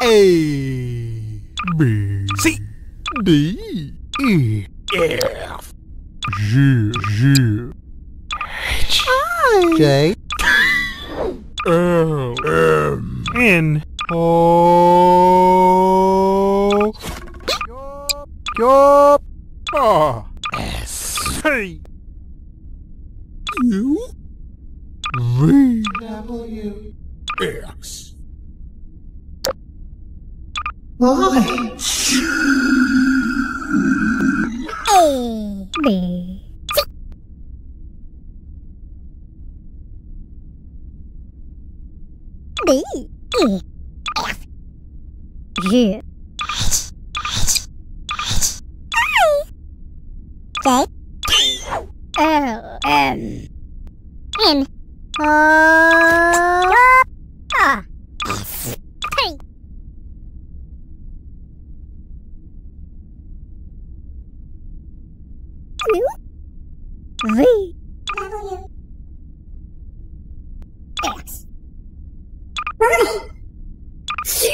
A B C D E F G G H J. L M N O A B C D E F G J L M N O U V W X Y Z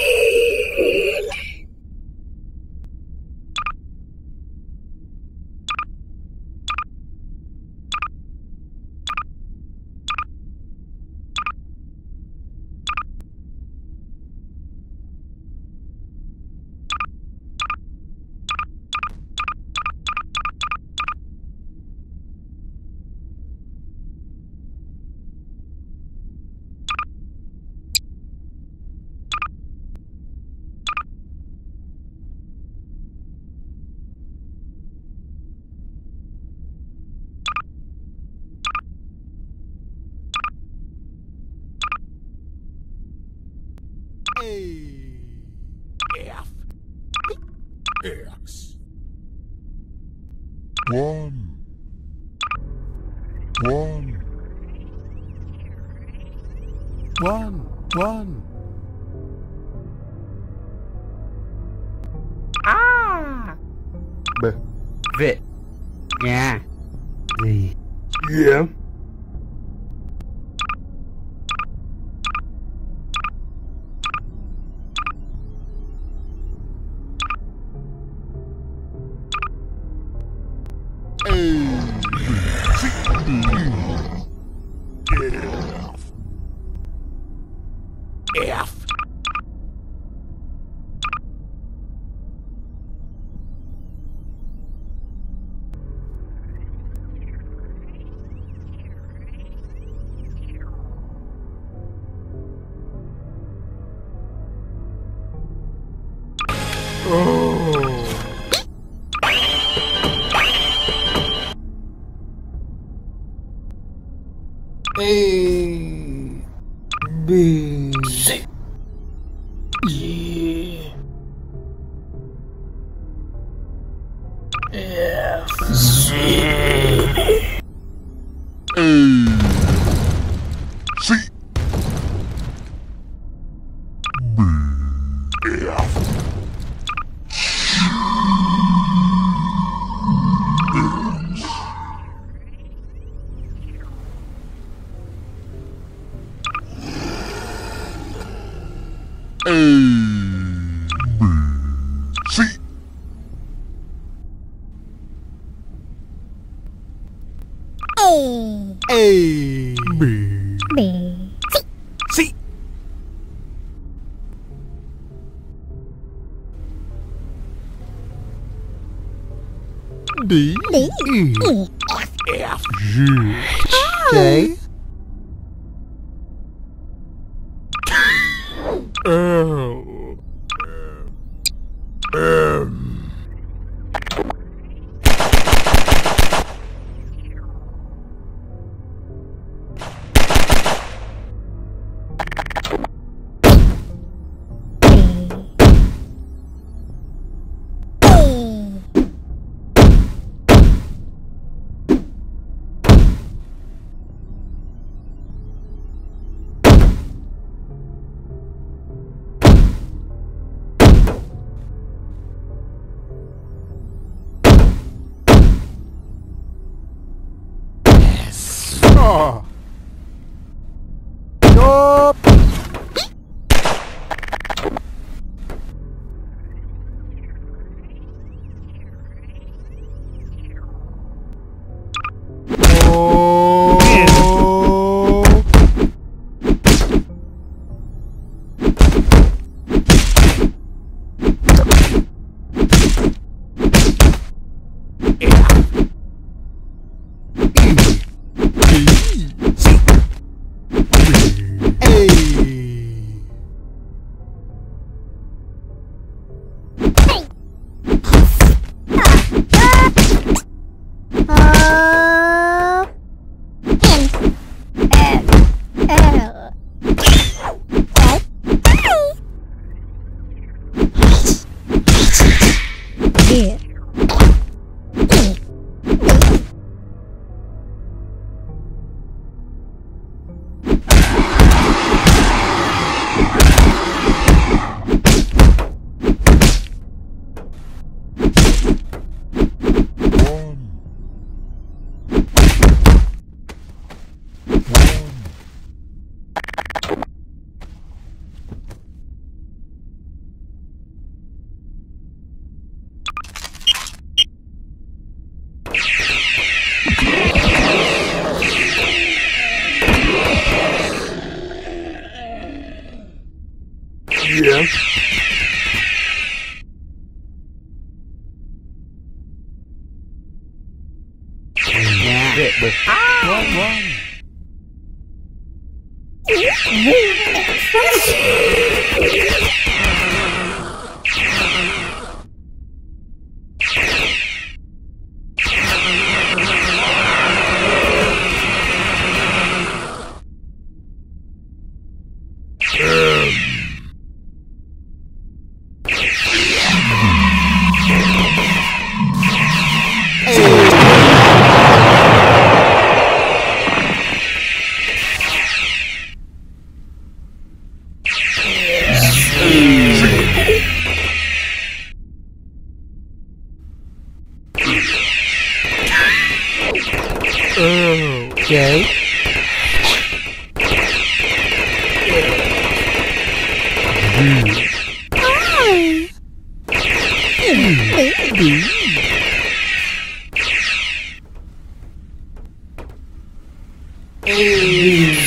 F X One. One. one. One. À B Nhà Gì Yeah F. A F. A A B B C D D E E F G. J Ah. Yeah. Vit, but wrong, wrong. Okay. A.